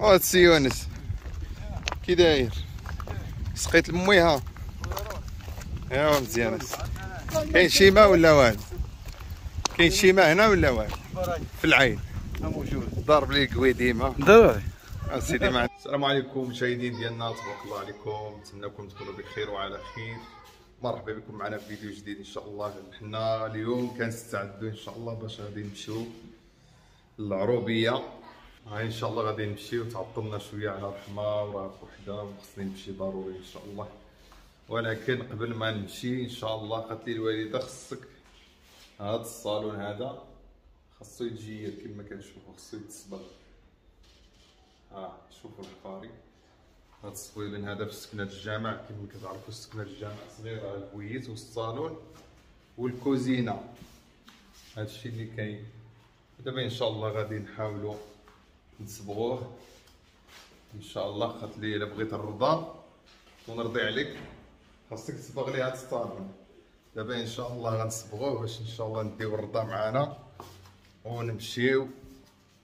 أو سي يونس كي داير سقيت لمي ها ايوا مزيان كاين شي ماء ولا والو كاين شي ماء هنا ولا والو في العين موجود ضارب لي قوي ديما ضروري سيدي معنا السلام عليكم مشاهدين ديالنا تبارك الله عليكم نتمنىكم تكونوا بخير وعلى خير. مرحبا بكم معنا في فيديو جديد إن شاء الله. حنا اليوم كنستعدوا إن شاء الله باش غادي نمشيو للعروبية. هاي إن شاء الله غادي نمشيو تعطلنا شوية على رحمة وراه وحدة وخصني نمشي ضروري إن شاء الله. ولكن قبل ما نمشي إن شاء الله قالت لي الوالدة خصك هذا الصالون هذا خاصو يتجير كما كنشوفوا خاصو يتصبغ ها شوفوا الحفاري هاد الصويلين هذا في سكنة الجامع كما كتعرفوا سكنة الجامع صغيرة البويت والصالون والكوزينة. هادشي اللي كاين. دابا إن شاء الله غادي نحاولوا نصبغوه إن شاء الله قالت لي إلا بغيت الرضا. ونرضي عليك. خاصك تصبغ لي هاد الصالون دابا إن شاء الله غنصبغوه باش إن شاء الله نديو الرضا معانا. ونمشيو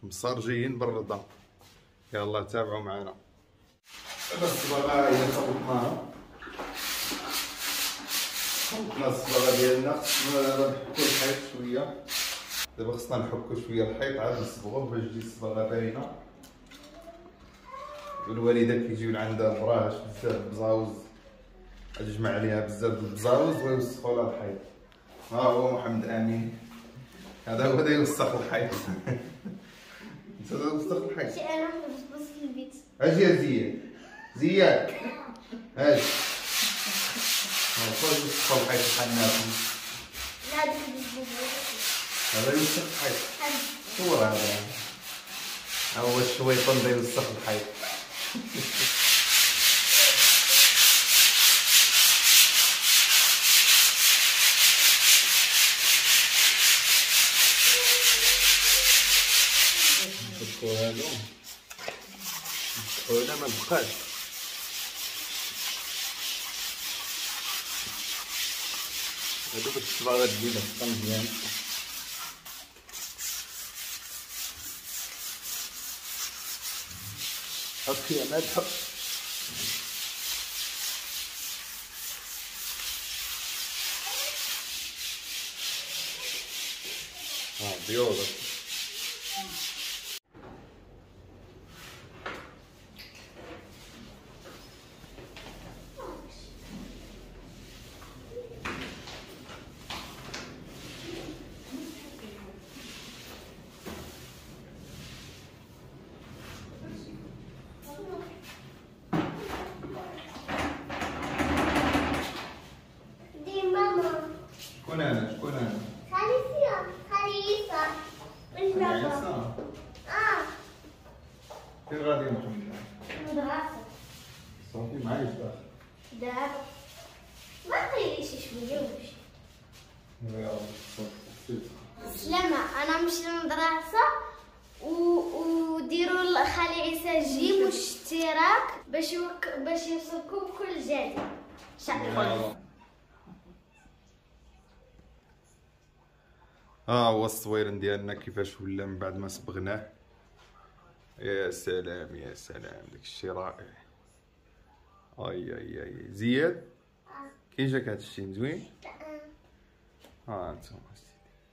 مصارجين بالرضا. يلا تابعوا معنا دابا الصباغة هي صبغناها صبغنا الصباغة ديالنا. خصنا نحكو الحيط شوية. دابا خصنا نحكو شوية الحيط عاد نصبغوه باش تجي الصباغة باينة. والوالده كيجيو لعندها براش بزاف بزاوز. تجمع عليها بزاف البزاوز ويوسخوا لها الحيط. ها هو محمد أمين. هذا هو اللي يوسخ الحيط. انت توسخ الحيط. شيء أنا بس في البيت. أجي يا زياد. زياد. أجي المفروض يوسخ الحيط الحناكم لا دخل بالبوبو هذا يوسخ الحيط صور هذا؟ هو الشويطان ده يوسخ الحيط هذا الدكتور هذا ما بقاش هذوك الصباغات جديدة تبقى up here. And that's how... Oh. فين غادي يا محمد مدرسة صافي معايش داخل دار ما قيليش شوية ومشي يا رب سلامة أنا مشيت للمدرسة و... وديروا لخالي عيسى جيم واشتراك باش يوك... باش يوصلكم بكل جديد شكرا ها هو الصويرن ديالنا كيفاش ولا من بعد ما صبغناه. يا سلام يا سلام. داك الشيء رائع. أي أي أي. زياد؟ كي جاك هاد الشيء زوين ها أنتم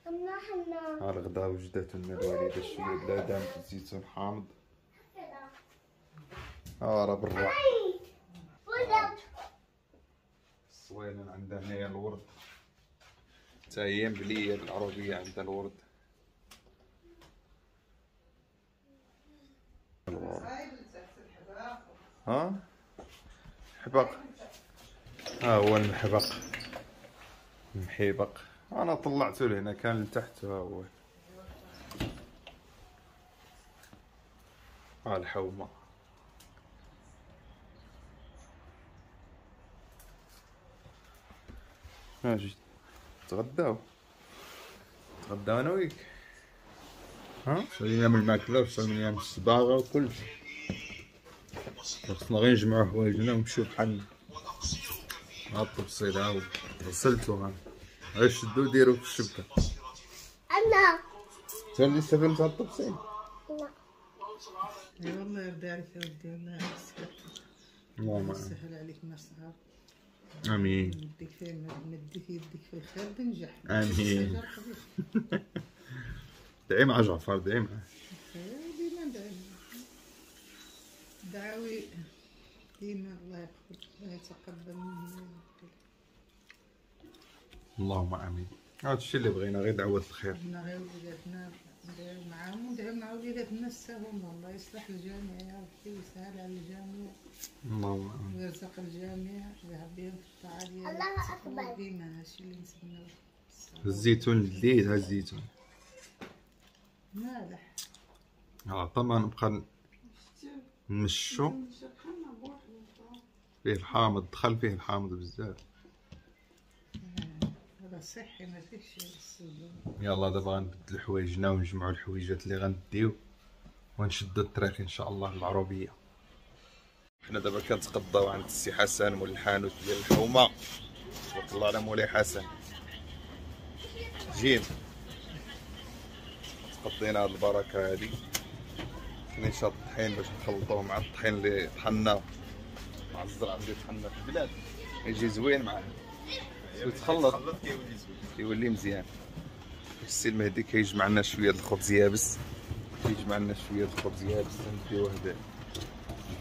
حنا حنا. ها الغدا وجدات لنا الوالده شوية لا دام في الزيتون حامض ها راه برا الصويرن عندها هنايا الورد. حتى هي مبليه بالعربيه عندها الورد. ها؟ حبق. ها هو المحبق المحيبق أنا طلعته لهنا كان لتحت. ها هو. ها الحومة. أجي تغداو. تغداو أنا وياك. ها؟ شرينا من الماكله وشرينا من الصباغه وكل شيء. خصنا غير نجمعو حوايجنا ونمشيو بحالنا ها الطبسيل ها هو غسلتو ها غير شدو ديرو في الشبكة. أنا. انت اللي استفلت هاد الطبسيل لا. إي والله يرضي عليك يا ودي والله يسهل اللهم يسهل عليك ما صعب آمين. نديك فيه نديك يديك في الخير تنجح قبيح. دعي مع جعفر دعي معاه خير ديما ندعي دعوي. ديما الله يقبل الله يتقبل منا اللهم آمين. هذا الشيء اللي بغينا غير دعوة الخير. حنا غير وليداتنا ندعيو معاهم وندعيو مع وليداتنا الساهم الله يصلح الجميع يا ربي ويسهل على الجميع اللهم آمين. ويرزق الجميع ويهديهم في الطاعة الله أكبر. ديما هادشي اللي نتمناو الزيتون الليل ها الزيتون. مالح. ها طبعا نبقى نمشو فيه الحامض دخل فيه الحامض بزاف هذا صحي ما فيهش يلا دابا غنبدلو حوايجنا ونجمعو الحويجات اللي غنديو ونشدو الطريق إن شاء الله للعروبيه حنا دابا كنتقضاو عند السي حسن مول الحانوت ديال الحومة. تبارك الله على مولاي حسن. جيم تقضينا هاد البركة هادي. شاد الطحين باش نخلطوه مع الطحين اللي طحناه مع الزرع اللي طحنا في البلاد. يجي زوين معاه. يتخلط يولي مزيان. السي المهدي كيجمع لنا شوية الخبز يابس. كيجمع لنا شوية الخبز يابس. نديو هذا.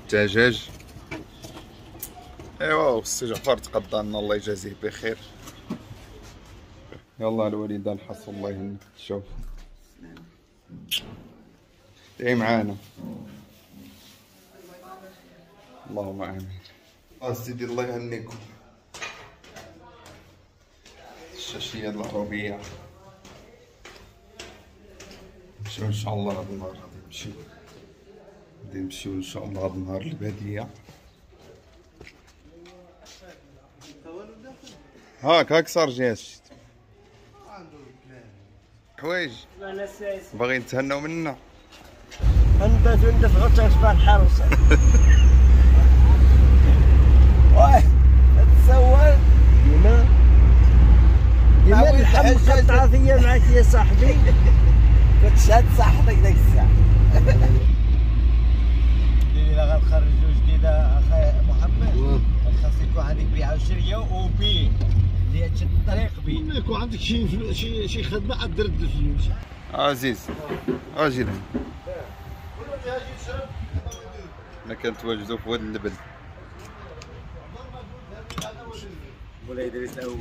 الدجاج. أيوا السي جعفر تقضى لنا الله يجازيه بخير. يلا الوالده الحص الله يهنيك شوف اي معانا؟ اللهم آمين. آه سيدي الله يهنيكم. الشاشية العربية. نمشيو إن شاء الله هذا النهار غادي نمشيو. غادي نمشيو إن شاء الله هذا النهار للبادية هاك هاك صار جاش. حوايج. باغي نتهناو منا انبت وندفع وتصبح الحرس واه تسول ديما ديما الحم قطعة فيا معك يا صاحبي كنت شاد صحتك ديك الساعة إلا غنخرجوا جديدة أخي محمد خاص يكون عندك بيعة وشرية وبي اللي تشد الطريق بي يكون عندك شي شي شي خدمه تدرد الفلوس عزيز. لهنا حنا كنتواجدو في واد اللبن مولاي إدريس الأول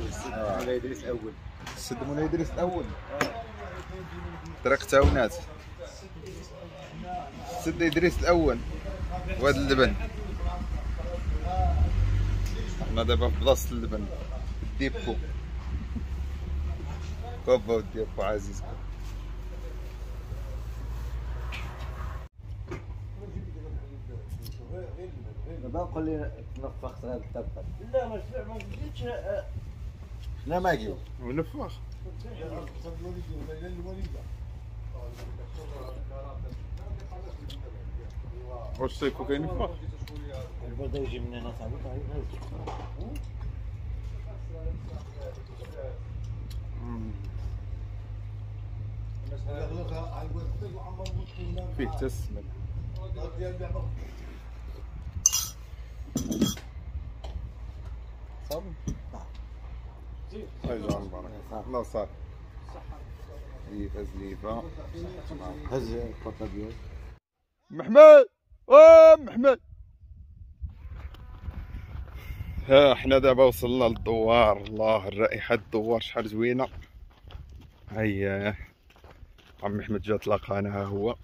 مولاي إدريس الأول. سد مولاي إدريس الأول. طريق تاونات سد إدريس الأول واد اللبن حنا دابا في بلاصة اللبن الديبو بابا الديبو عزيز دابا قول لي تنفخت هذا الطبق لا ما ما قلتش لا ما ونفخ. واش سيكو كينفخ البرد يجي من هنا صاحبي فيه تسمن صافي الله يجعل الله صافي زليفة زليفة هز القطه ديالك محمد! أو محمد! ها حنا دابا وصلنا للدوار. الله الرائحة الدوار شحال زوينة. هيا. عم محمد جا تلاقانا ها هو.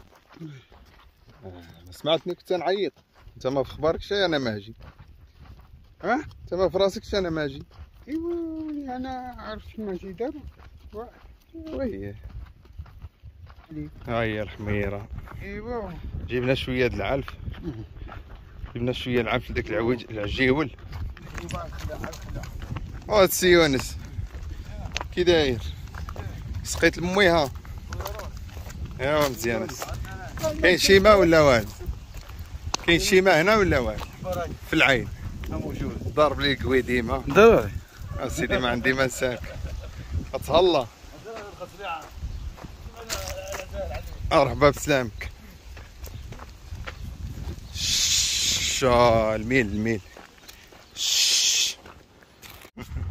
آه، سمعتني كنت نعيط. أنت ما في خباركش أنا ماجي. ها؟ أنت ما في راسكش أنا ماجي. ايوا أنا عارف ماجي دابا وي ها هي الحميرة. ايوا جبنا شوية د العلف. جبنا شوية العلف لديك العويج العجيول. وهاد السي يونس. كي داير؟ سقيت لمي ها. ايوا مزيان كاين شي ماء ولا والو؟ كاين شي ماء هنا ولا والو؟ في العين. موجود. ضارب لي قوي ديما. ضروري. سيدي ما عندي ما نساك. أتهلا. مرحبا بسلامك. شا الميل الميل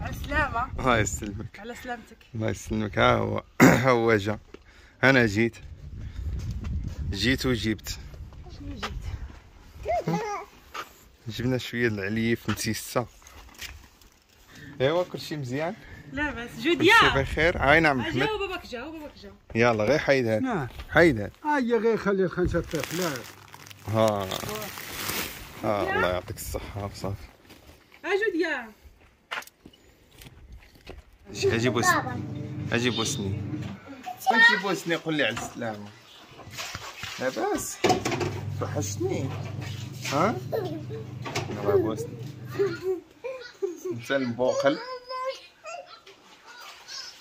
السلامة. الله يسلمك. على سلامتك. الله يسلمك. ها هو ها هو جا. أنا جيت. جيت وجبت؟ جبنا شوية العليف متيسه ايوا كلشي مزيان. لاباس جوديا بخير. عاينا محمد جاو باباك جاو باباك جاو. يلا غير حيد هاد. نعم. حيد هاد. هيا غير خلي الخنشة تطيح لا. ها. ها الله يعطيك الصحة صافي. ها جوديا أجي بوسني أجي بوسني أجي بوسني قول لي على السلامة لاباس توحشتني ها؟ يلا بوسني انت المبوقل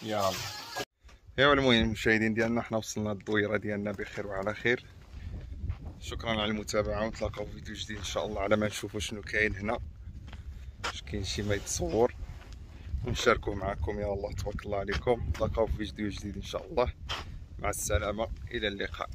يلا. ايوا المهم المشاهدين ديالنا حنا وصلنا الدويره ديالنا بخير وعلى خير. شكرا على المتابعة ونتلاقاو في فيديو جديد إن شاء الله على ما نشوفوا شنو كاين هنا. واش كاين شي ما يتصور. ونشاركوه معكم. يا الله تبارك الله عليكم. نتلاقاو في فيديو جديد إن شاء الله. مع السلامة. إلى اللقاء.